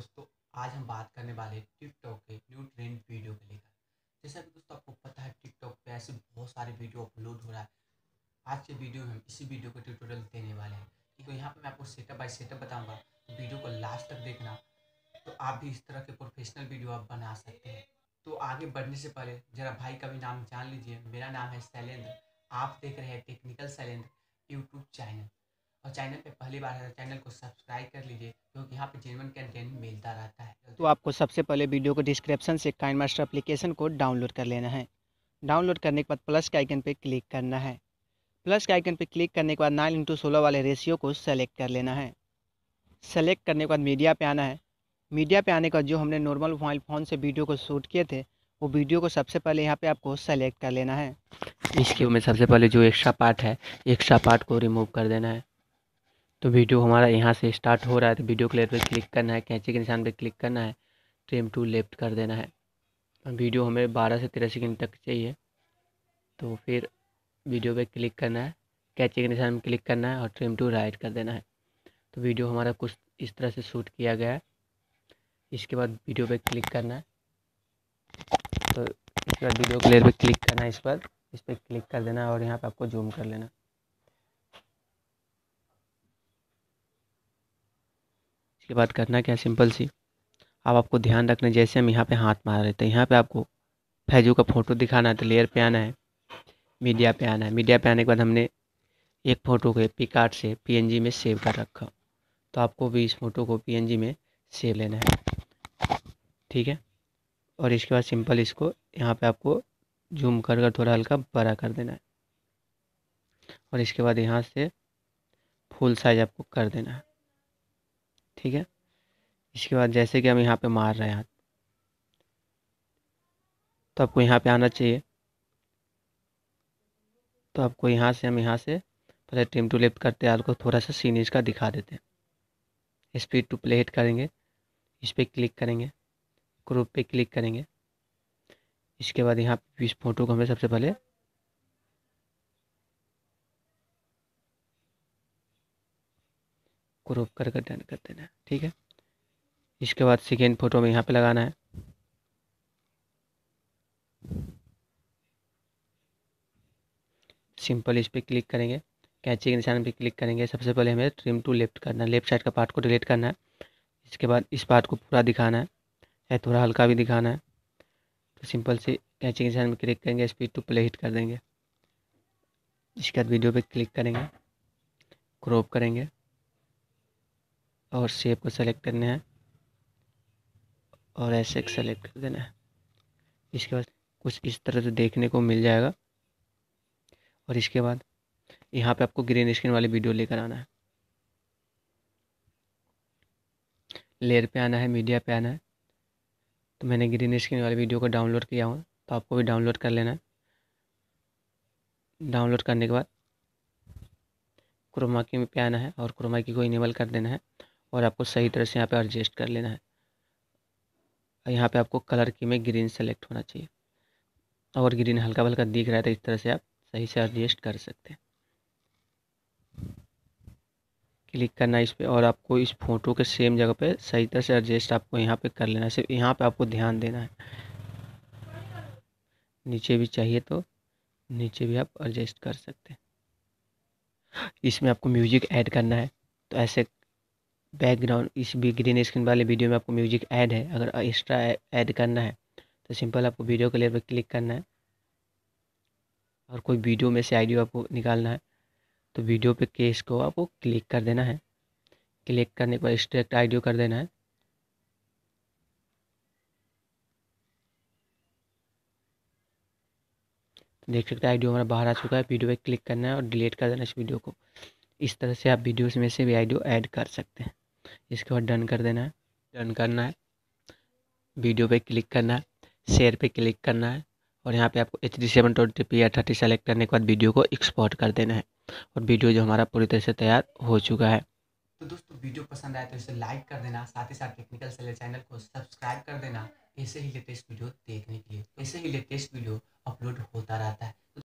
दोस्तों, आज हम बात करने वाले हैं टिकटॉक के न्यू ट्रेंड वीडियो को लेकर। जैसा कि दोस्तों आपको पता है टिकटॉक पे ऐसे बहुत सारे वीडियो अपलोड हो रहा है। आज के वीडियो में हम इसी वीडियो का ट्यूटोरियल देने वाले हैं। क्योंकि यहाँ पर मैं आपको सेटअप बाय सेटअप बताऊँगा। तो वीडियो को लास्ट तक देखना। तो आप भी इस तरह के प्रोफेशनल वीडियो आप बना सकते हैं। तो आगे बढ़ने से पहले जरा भाई का भी नाम जान लीजिए। मेरा नाम है शैलेंद्र। आप देख रहे हैं टेक्निकल शैलेंद्र यूट्यूब चैनल और चैनल पे पहली बार है तो चैनल को सब्सक्राइब कर लीजिए क्योंकि यहाँ पे जेनवन कंटेंट मिलता रहता है। तो आपको सबसे पहले वीडियो को डिस्क्रिप्शन से काइन मास्टर अप्लीकेशन को डाउनलोड कर लेना है। डाउनलोड करने के बाद प्लस के आइकन पे क्लिक करना है। प्लस के आइकन पे क्लिक करने के बाद नाइन इंटू सोलह वाले रेशियो को सेलेक्ट कर लेना है। सेलेक्ट करने के बाद मीडिया पे आना है। मीडिया पे आने के बाद जो हमने नॉर्मल मोबाइल फ़ोन से वीडियो को शूट किए थे वो वीडियो को सबसे पहले यहाँ पे आपको सेलेक्ट कर लेना है। इसके में सबसे पहले जो एक्स्ट्रा पार्ट है एक्स्ट्रा पार्ट को रिमूव कर देना है। तो वीडियो हमारा यहाँ से स्टार्ट हो रहा है। तो वीडियो क्लियर पर क्लिक करना है, कैंची के निशान पर क्लिक करना है, ट्रिम टू लेफ़्ट कर देना है। वीडियो हमें बारह से तेरह सेकेंड तक चाहिए। तो फिर वीडियो पे क्लिक करना है, कैंची के निशान में क्लिक करना है और ट्रिम टू राइट कर देना है। तो वीडियो हमारा कुछ इस तरह से शूट किया गया है। इसके बाद वीडियो पे क्लिक करना है। तो इसके बाद वीडियो क्लियर पे क्लिक करना है इस पर। इस पर क्लिक कर देना है और यहाँ पे आपको जूम कर लेना इसके बाद करना क्या सिंपल सी? अब आपको ध्यान रखना, जैसे हम यहाँ पे हाथ मार रहे थे, यहाँ पे आपको फैजू का फ़ोटो दिखाना है तो लेयर पे आना है मीडिया पे आना है। मीडिया पे आने के बाद हमने एक फ़ोटो को पी कार्ड से पीएनजी में सेव कर रखा। तो आपको भी इस फ़ोटो को पीएनजी में सेव लेना है। ठीक है? और इसके बाद सिंपल इसको यहाँ पे आपको जूम कर कर थोड़ा हल्का बड़ा कर देना है। और इसके बाद यहाँ से फुल साइज़ आपको कर देना है। ठीक है? इसके बाद जैसे कि हम यहाँ पे मार रहे हैं तो आपको यहाँ पे आना चाहिए। तो आपको यहाँ से, हम यहाँ से पहले ट्रिम टू लेफ़्ट करते हैं, आपको थोड़ा सा सीन इसका दिखा देते हैं। स्पीड टू प्ले हिट करेंगे, इस पर क्लिक करेंगे, ग्रुप पे क्लिक करेंगे। इसके बाद यहाँ इस फ़ोटो को हमें सबसे पहले क्रॉप कर कर डन कर देना है, ठीक है? इसके बाद सेकेंड फ़ोटो में यहाँ पे लगाना है। सिंपल इस पर क्लिक करेंगे। कैंची के निशान पे क्लिक करेंगे। सबसे पहले हमें ट्रिम टू लेफ़्ट करना है। लेफ़्ट साइड का पार्ट को डिलीट करना है। इसके बाद इस पार्ट को पूरा दिखाना है। या थोड़ा हल्का भी दिखाना है। तो सिंपल से कैंची के निशान में क्लिक करेंगे। स्पीड टू प्ले हिट कर देंगे। इसके बाद वीडियो पे क्लिक करेंगे। क्रॉप करेंगे। और शेप को सेलेक्ट करना है। और ऐसे सेलेक्ट कर देना है। इसके बाद कुछ इस तरह से देखने को मिल जाएगा। और इसके बाद यहाँ पे आपको ग्रीन स्क्रीन वाली वीडियो लेकर आना है। लेयर पे आना है मीडिया पे आना है। तो मैंने ग्रीन स्क्रीन वाली वीडियो को डाउनलोड किया हूँ तो आपको भी डाउनलोड कर लेना है। डाउनलोड करने के बाद क्रोमा की पे आना है और क्रोमा की को इनेबल कर देना है। और आपको सही तरह से यहाँ पे एडजस्ट कर लेना है। यहाँ पे आपको कलर की में ग्रीन सेलेक्ट होना चाहिए। और ग्रीन हल्का हल्का दिख रहा है तो इस तरह से आप सही से एडजस्ट कर सकते हैं। क्लिक करना इस पर और आपको इस फ़ोटो के सेम जगह पे सही तरह से एडजस्ट आपको यहाँ पे कर लेना है। सिर्फ़ यहाँ पे आपको ध्यान देना है। नीचे भी चाहिए तो नीचे भी आप एडजस्ट कर सकते हैं। इसमें आपको म्यूज़िक ऐड करना है। तो ऐसे बैकग्राउंड इस भी ग्रीन स्क्रीन वाले वीडियो में आपको म्यूज़िक ऐड है, अगर एक्स्ट्रा ऐड करना है तो सिंपल आपको वीडियो क्लियर पर क्लिक करना है। और कोई वीडियो में से आइडियो आपको निकालना है तो वीडियो पे केस को आपको क्लिक कर देना है। क्लिक करने के बाद स्ट्रेक्ट आईडियो कर देना है। तो देख सकते हैं आईडियो हमारा बाहर आ चुका है वीडियो पे क्लिक करना है और डिलीट कर देना है इस वीडियो को। इस तरह से आप वीडियोस में से भी आइडियो ऐड कर सकते हैं। इसके बाद डन कर देना है। डन करना है। वीडियो पे क्लिक करना है। शेयर पे क्लिक करना है। और यहाँ पे आपको H D seven twenty P या थर्टी सेलेक्ट करने के बाद वीडियो को एक्सपोर्ट कर देना है। और वीडियो जो हमारा पूरी तरह से तैयार हो चुका है। तो दोस्तों वीडियो पसंद आए तो इसे लाइक कर देना। साथ ही साथ टेक्निकल सेलर चैनल को सब्सक्राइब कर देना। ऐसे ही लेटेस्ट वीडियो देखने के लिए। ऐसे ही लेटेस्ट वीडियो अपलोड होता रहता है।